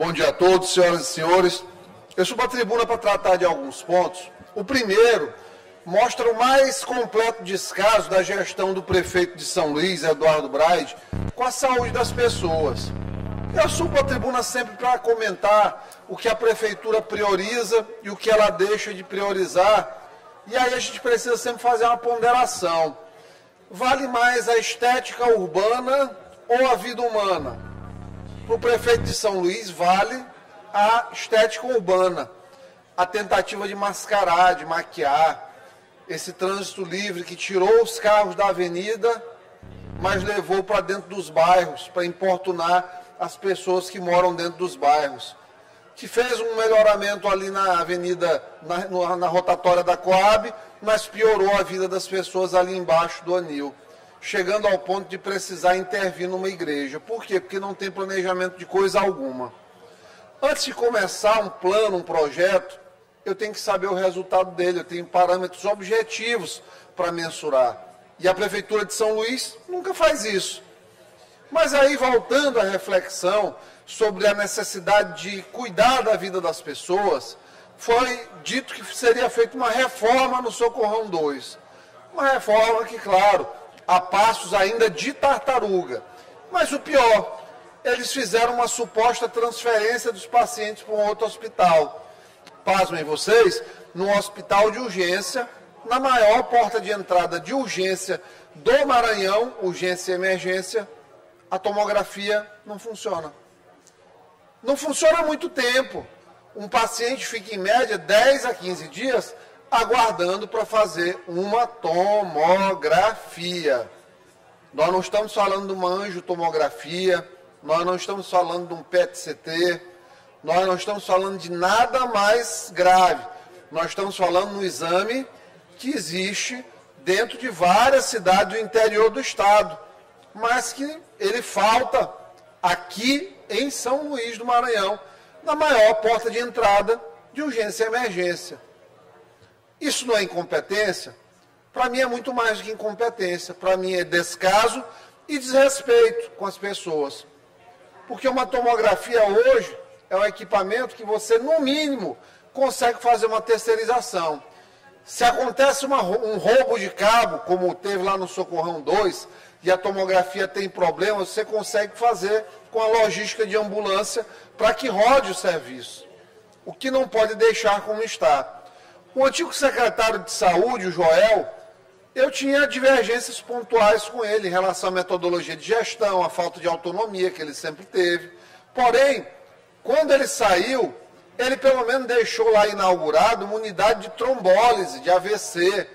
Bom dia a todos, senhoras e senhores. Eu subo a tribuna para tratar de alguns pontos. O primeiro mostra o mais completo descaso da gestão do prefeito de São Luís, Eduardo Braide, com a saúde das pessoas. Eu subo a tribuna sempre para comentar o que a prefeitura prioriza e o que ela deixa de priorizar. E aí a gente precisa sempre fazer uma ponderação. Vale mais a estética urbana ou a vida humana? Para o prefeito de São Luís, vale a estética urbana, a tentativa de mascarar, de maquiar esse trânsito livre que tirou os carros da avenida, mas levou para dentro dos bairros, para importunar as pessoas que moram dentro dos bairros. Que fez um melhoramento ali na avenida, na, na rotatória da Coab, mas piorou a vida das pessoas ali embaixo do anil chegando ao ponto de precisar intervir numa igreja. Por quê? Porque não tem planejamento de coisa alguma. Antes de começar um plano, um projeto, eu tenho que saber o resultado dele, eu tenho parâmetros objetivos para mensurar. E a Prefeitura de São Luís nunca faz isso. Mas aí, voltando à reflexão sobre a necessidade de cuidar da vida das pessoas, foi dito que seria feita uma reforma no Socorrão 2. Uma reforma que, claro, a passos ainda de tartaruga. Mas o pior, eles fizeram uma suposta transferência dos pacientes para um outro hospital. Pasmem vocês, num hospital de urgência, na maior porta de entrada de urgência do Maranhão, urgência e emergência, a tomografia não funciona. Não funciona há muito tempo. Um paciente fica em média 10 a 15 dias aguardando para fazer uma tomografia. Nós não estamos falando de uma angiotomografia, nós não estamos falando de um PET-CT, nós não estamos falando de nada mais grave. Nós estamos falando no exame que existe dentro de várias cidades do interior do estado, mas que ele falta aqui em São Luís do Maranhão, na maior porta de entrada de urgência e emergência. Isso não é incompetência? Para mim é muito mais que incompetência. Para mim é descaso e desrespeito com as pessoas. Porque uma tomografia hoje é um equipamento que você, no mínimo, consegue fazer uma terceirização. Se acontece uma, um roubo de cabo, como teve lá no Socorrão 2, e a tomografia tem problema, você consegue fazer com a logística de ambulância para que rode o serviço. O que não pode deixar como está. O antigo secretário de saúde, o Joel, eu tinha divergências pontuais com ele em relação à metodologia de gestão, a falta de autonomia que ele sempre teve. Porém, quando ele saiu, ele pelo menos deixou lá inaugurado uma unidade de trombólise, de AVC.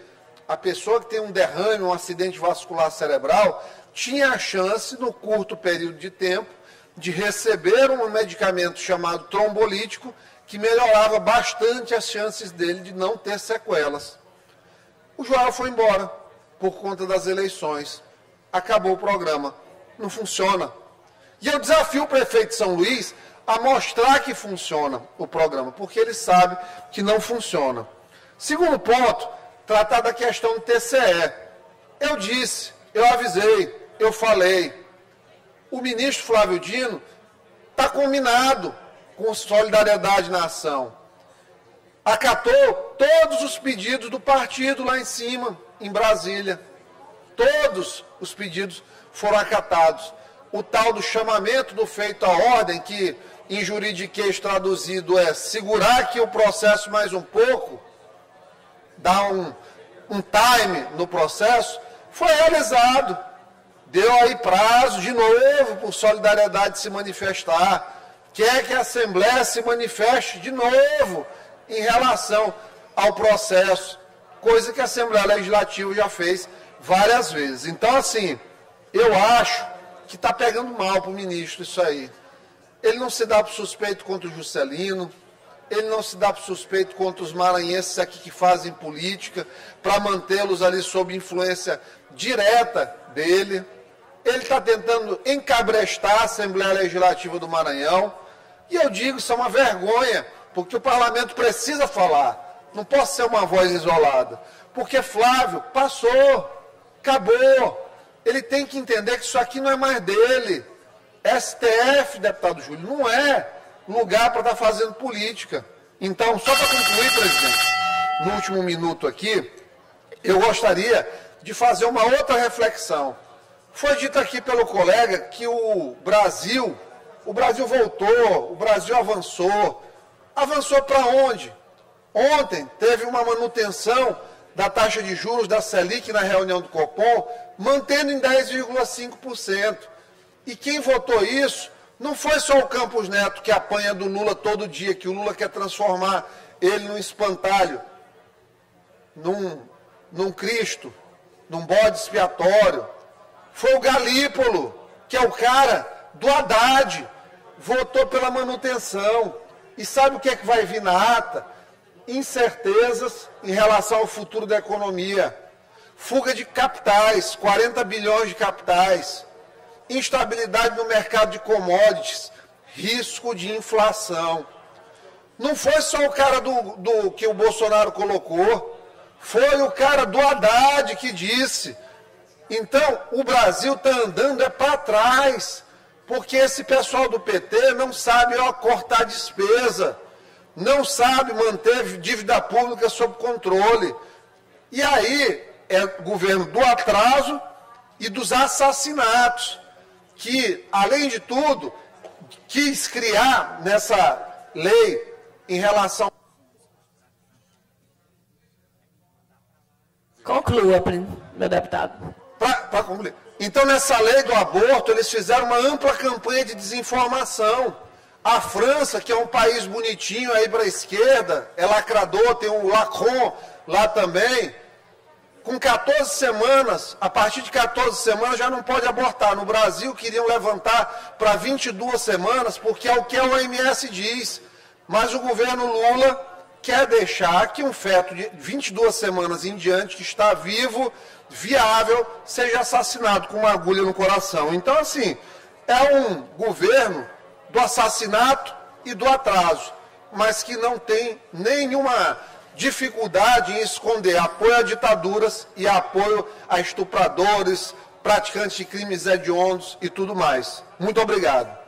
A pessoa que tem um derrame, um acidente vascular cerebral, tinha a chance, no curto período de tempo, de receber um medicamento chamado trombolítico que melhorava bastante as chances dele de não ter sequelas. O Joel foi embora por conta das eleições. Acabou o programa. Não funciona. E eu desafio o prefeito de São Luís a mostrar que funciona o programa, porque ele sabe que não funciona. Segundo ponto, tratar da questão do TCE. Eu disse, eu avisei, eu falei. O ministro Flávio Dino está combinado com solidariedade na ação. Acatou todos os pedidos do partido lá em cima, em Brasília. Todos os pedidos foram acatados. O tal do chamamento do feito à ordem, que em juridiquês traduzido é segurar aqui o processo mais um pouco, dar um, um time no processo, foi realizado. Deu aí prazo de novo por solidariedade se manifestar quer que a Assembleia se manifeste de novo em relação ao processo, coisa que a Assembleia Legislativa já fez várias vezes. Então, assim, eu acho que está pegando mal para o ministro isso aí. Ele não se dá para suspeito contra o Juscelino, ele não se dá para suspeito contra os maranhenses aqui que fazem política, para mantê-los ali sob influência direta dele. Ele está tentando encabrestar a Assembleia Legislativa do Maranhão. E eu digo, isso é uma vergonha, porque o parlamento precisa falar. Não pode ser uma voz isolada. Porque Flávio passou, acabou. Ele tem que entender que isso aqui não é mais dele. STF, deputado Júlio, não é. lugar para estar tá fazendo política. Então, só para concluir, presidente, no último minuto aqui, eu gostaria de fazer uma outra reflexão. Foi dito aqui pelo colega que o Brasil, o Brasil voltou, o Brasil avançou. Avançou para onde? Ontem teve uma manutenção da taxa de juros da Selic na reunião do Copom, mantendo em 10,5%. E quem votou isso não foi só o Campos Neto que apanha do Lula todo dia, que o Lula quer transformar ele num espantalho, num, num Cristo, num bode expiatório. Foi o Galípolo, que é o cara do Haddad, votou pela manutenção. E sabe o que é que vai vir na ata? incertezas em relação ao futuro da economia, fuga de capitais, 40 bilhões de capitais, instabilidade no mercado de commodities, risco de inflação. Não foi só o cara do, do que o Bolsonaro colocou, foi o cara do Haddad que disse. Então, o Brasil está andando é para trás, porque esse pessoal do PT não sabe ó, cortar despesa não sabe manter dívida pública sob controle. E aí é governo do atraso e dos assassinatos, que, além de tudo, quis criar nessa lei em relação. Conclua, meu deputado. Para concluir. Então, nessa lei do aborto, eles fizeram uma ampla campanha de desinformação. A França, que é um país bonitinho aí para a esquerda, é lacrador, tem o Lacron lá também. Com 14 semanas, a partir de 14 semanas já não pode abortar. No Brasil queriam levantar para 22 semanas, porque é o que a OMS diz. Mas o governo Lula quer deixar que um feto de 22 semanas em diante, que está vivo, viável, seja assassinado com uma agulha no coração. Então, assim, é um governo do assassinato e do atraso, mas que não tem nenhuma dificuldade em esconder apoio a ditaduras e apoio a estupradores, praticantes de crimes hediondos e tudo mais. Muito obrigado.